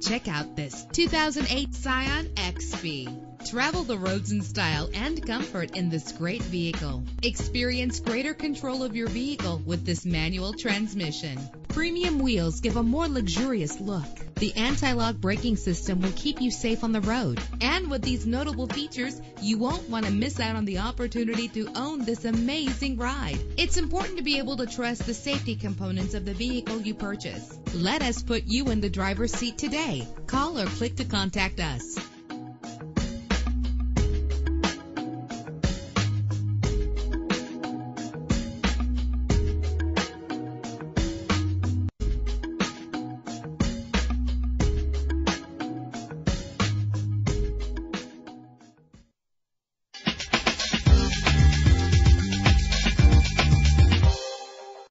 Check out this 2008 Scion XB. Travel the roads in style and comfort in this great vehicle. Experience greater control of your vehicle with this manual transmission. Premium wheels give a more luxurious look. The anti-lock braking system will keep you safe on the road. And with these notable features, you won't want to miss out on the opportunity to own this amazing ride. It's important to be able to trust the safety components of the vehicle you purchase. Let us put you in the driver's seat today. Call or click to contact us.